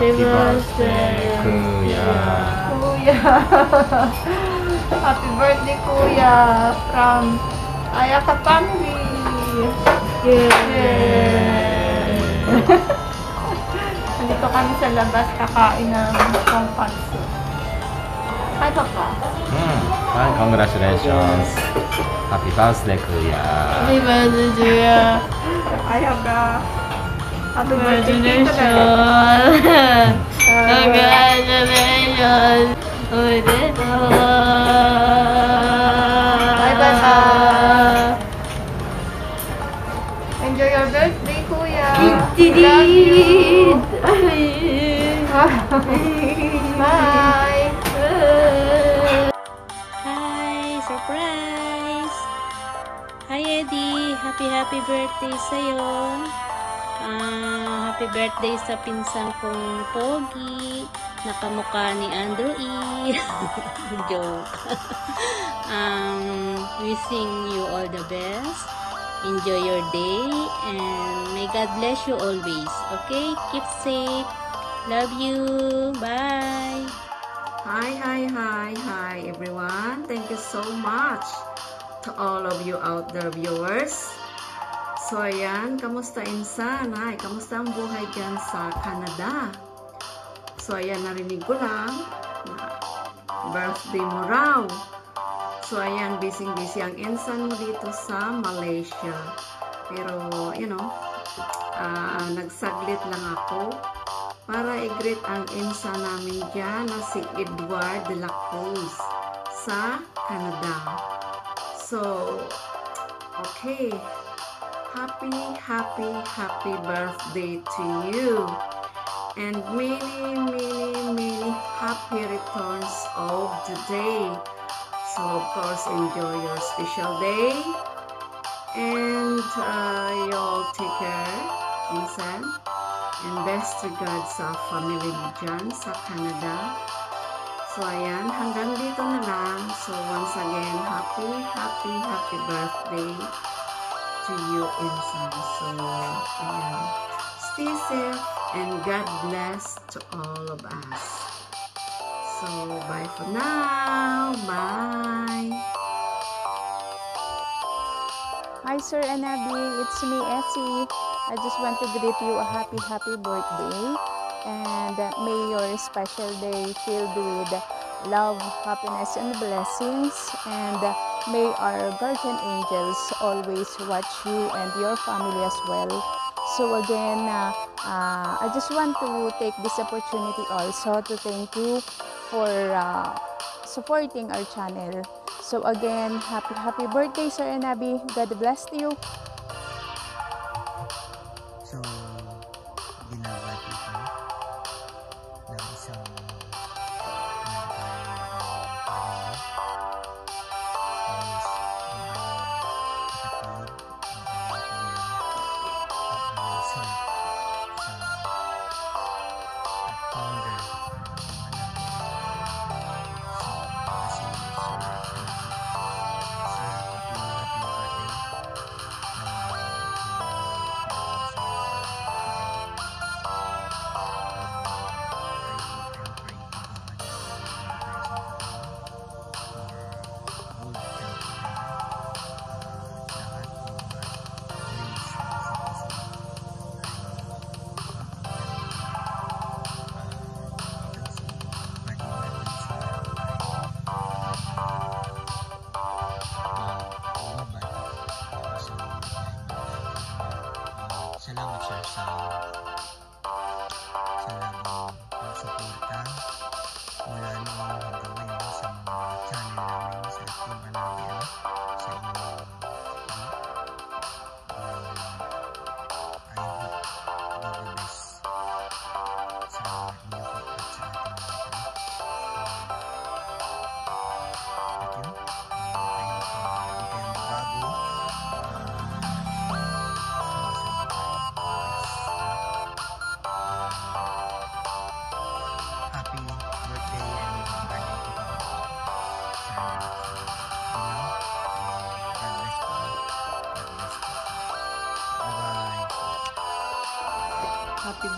Happy birthday, Kuya. Kuya. Happy birthday, Kuya. From Ayaka family. Yay! Nandito kami sa labas kakain ng pangpanso. Hi, Papa. Hmm. Hi, congratulations. Happy birthday, Kuya. Happy birthday, Julia. Ayaka. Happy birthday, Tito Congratulations. Congratulations. Bye, bye. Enjoy your birthday, Kuya. Love you. Bye. Hi! Surprise! Hi, Eddie! Happy, happy birthday sa'yo! Ah, happy birthday sa pinsan kong Pogi! Nakamukha ni Andrew E. Joke. um, wishing you all the best. Enjoy your day and may God bless you always. Okay? Keep safe. Love you. Bye. Hi, hi, hi, hi everyone. Thank you so much to all of you out there viewers. So ayan, kamusta insan? Hi, kamusta ang buhay dyan sa Canada? So ayan, narinig ko lang na birthday mo raw. So ayan, busy-busy ang insan mo dito sa Malaysia. Pero, you know, ah, nagsaglit lang ako para i-greet ang insa namin dyan na si Edward de la Cruz sa Canada. So, okay. Happy, happy, happy birthday to you. And many, many, many happy returns of the day. So, of course, enjoy your special day. And uh, you all take care, Insan. And best regards sa family mo dyan sa Canada. So, ayan, hanggang dito na lang. So, once again, happy, happy, happy birthday to you, Insan. So, ayan. Stay safe and God bless to all of us. So, bye for now. Bye. Hi Sir Anabi, it's me Essie. I just want to greet you a happy happy birthday and may your special day filled with love, happiness and blessings and may our guardian angels always watch you and your family as well. So again, uh, uh, I just want to take this opportunity also to thank you for uh, supporting our channel. So again, happy happy birthday Sir Anabi. God bless you.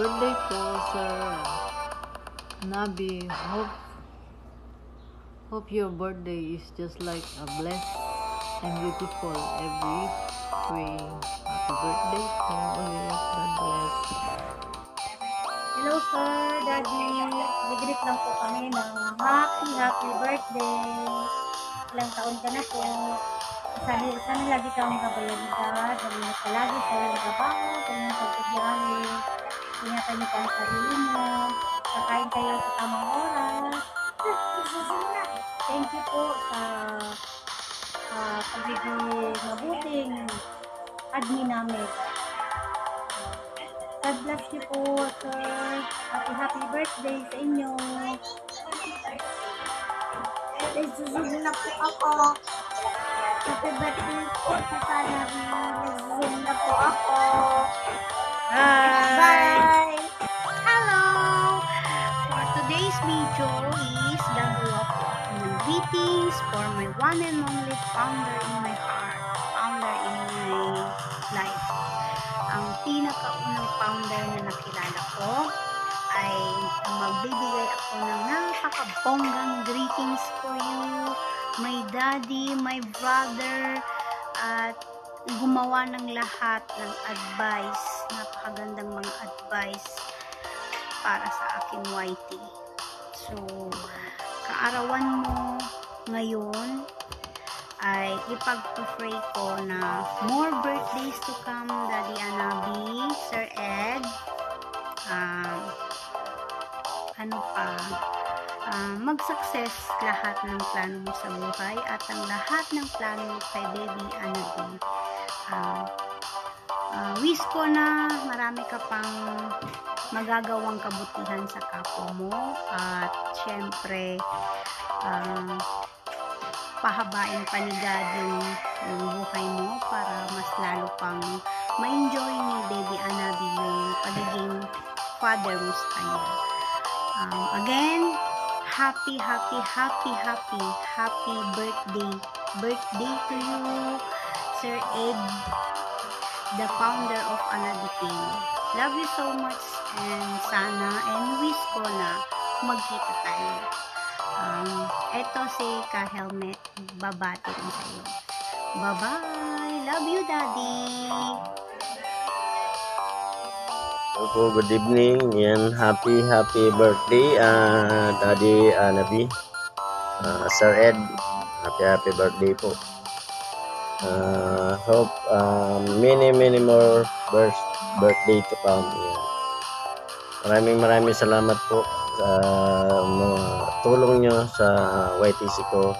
Birthday po, sir. Nabi, hope hope your birthday is just like a blessed and beautiful every spring. Happy birthday to ulit. God bless. Hello sir, daddy. Nag-greet lang po kami ng happy, happy birthday. Ilang taon ka na po. Sana, sana lagi kang kabayanidad. Niyo po ang sarili mo. Kakain kayo sa tamang oras. Thank you po sa uh, pagiging mabuting admin namin. God bless you po, sir. Happy, happy birthday sa inyo. Nagsusunod na po ako. Happy birthday po sa Canary. Nagsusunod na po ako. Bye! Hello! For today's video is gagawa po ako ng greetings for my one and only founder in my heart. Founder in my life. Ang pinakaunang founder na nakilala ko ay magbibigay ako ng napakabonggang greetings for you, my daddy, my brother, at gumawa ng lahat ng advice, napakagandang mga advice para sa akin YT. So, kaarawan mo ngayon ay ipagpo-pray ko na more birthdays to come, Daddy Anabi, Sir Ed, um, ano pa, ah, mag-success lahat ng plano mo sa buhay at ang lahat ng plano kay Baby Anabi. Ah, ah, wish na marami ka pang magagawang kabutihan sa kapwa mo at syempre ah, pahabain pa ni God yung, yung buhay mo para mas lalo pang ma-enjoy ni Baby Anabi yung pagiging father mo sa kanya. Um, again, happy, happy, happy, happy, happy birthday. Birthday to you, Sir Ed, the founder of Anabi King. Love you so much and sana and wish ko na magkita tayo. Um, eto si Ka-Helmet, babati rin sa'yo. Bye-bye! Love you, Daddy! Opo, good evening. Yan, happy, happy birthday, ah Daddy Anabi. Ah, Sir Ed, happy, happy birthday po. Ah, hope um, many, many more birth, birthday to come. Yan. Maraming maraming salamat po sa mga tulong nyo sa YTC ko.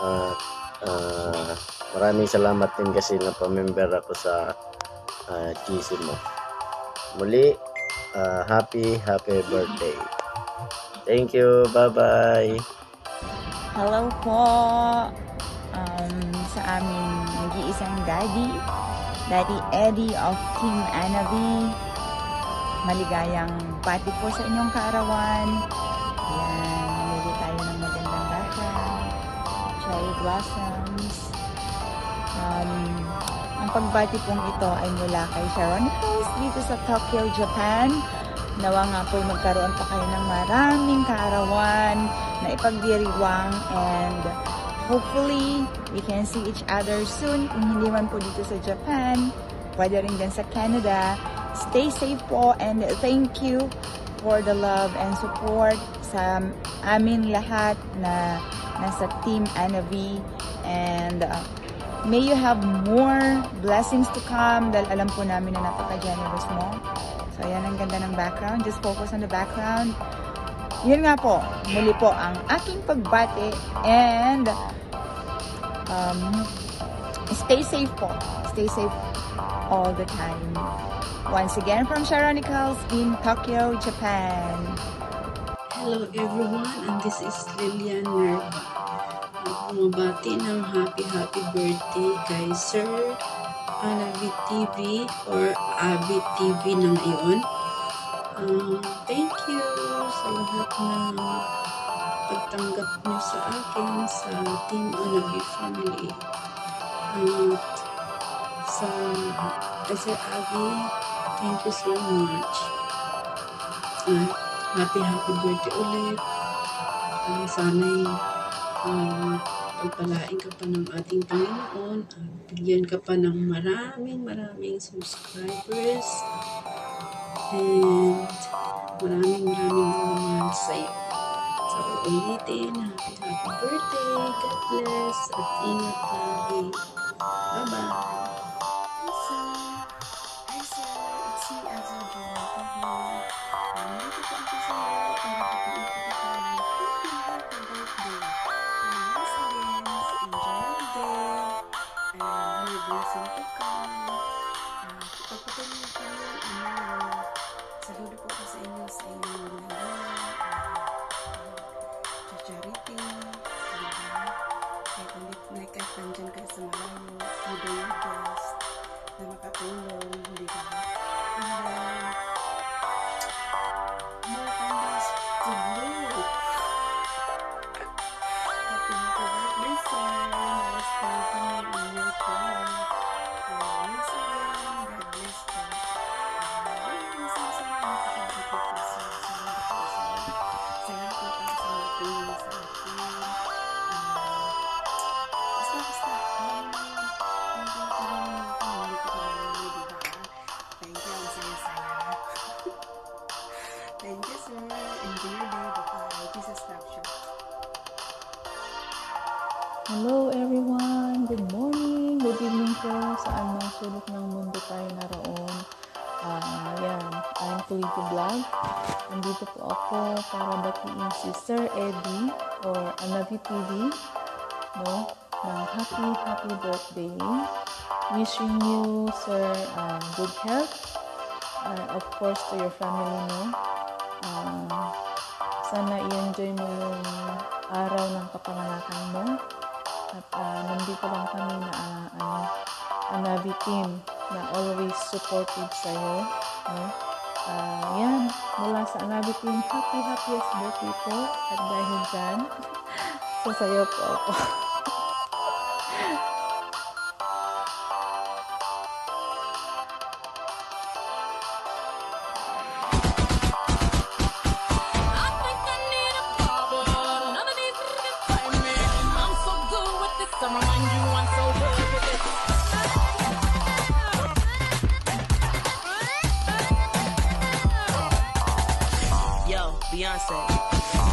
At ah, maraming salamat din kasi na pa-member ako sa uh, GC mo. Muli, ah, happy, happy birthday. Thank you. Bye-bye. Hello po um, sa aming nag-iisang daddy, Daddy Eddie of Team Anavi. Maligayang pati po sa inyong kaarawan. Yan, namili tayo ng magandang background. Cherry blossoms. Um, ang pagbati pong ito ay mula kay Sharon House dito sa Tokyo, Japan. Nawa nga po magkaroon pa kayo ng maraming kaarawan na ipagdiriwang and hopefully we can see each other soon. Kung hindi man po dito sa Japan pwede rin dyan sa Canada. Stay safe po and thank you for the love and support sa amin lahat na nasa Team Anavi and uh, may you have more blessings to come dahil alam po namin na napaka-generous mo. So ayan ang ganda ng background. Just focus on the background yun nga po, muli po ang aking pagbati and um, stay safe po. Stay safe all the time. Once again from Sharonicals in Tokyo, Japan. Hello everyone, and this is Lilian Nerva. Bumabati ng happy happy birthday kay Sir Anavi TV or Abi TV na ngayon. Um, thank you sa lahat ng pagtanggap niyo sa akin sa Team Unabi Family. At sa Sir Abby, thank you so much. At happy happy birthday ulit. Uh, sana'y uh, pagpalain ka pa ng ating Panginoon at bigyan ka pa ng maraming maraming subscribers. And maraming maraming salamat sa iyo. So, ulitin, happy, happy birthday. God bless. At ingat lagi. Bye-bye. Weekly Vlog. Nandito po ako para batiin si Sir Eddie or Anavi TV no, ng happy, happy birthday. Wishing you, Sir, uh, good health. Uh, of course, to your family, no? Uh, sana i-enjoy mo yung araw ng kapanganakan mo. At uh, nandito lang kami na uh, ano, Anavi team na always supportive sa'yo. No? uh, yan, mula sa Arabic Queen, happy, happiest birthday po. At dahil dyan, sasayaw po ako. Beyonce.